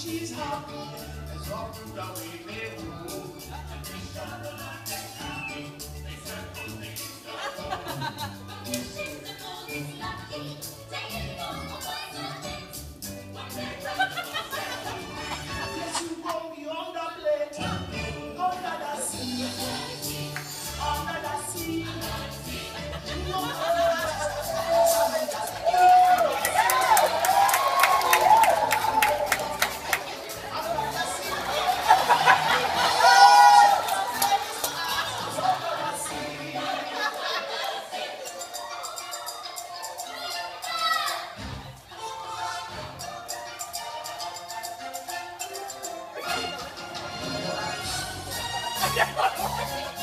all the fishes happy as often Yeah.